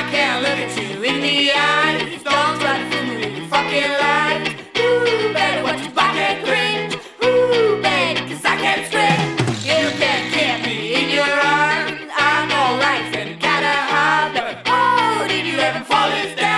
I can't look at you in the eye. Don't try to fool me with your fucking lies. Ooh, better watch your back and grin. Ooh, babe, cause I can't scream. You can't get me in your arms. I'm alright and kinda hard, but oh, did you ever fall in asleep?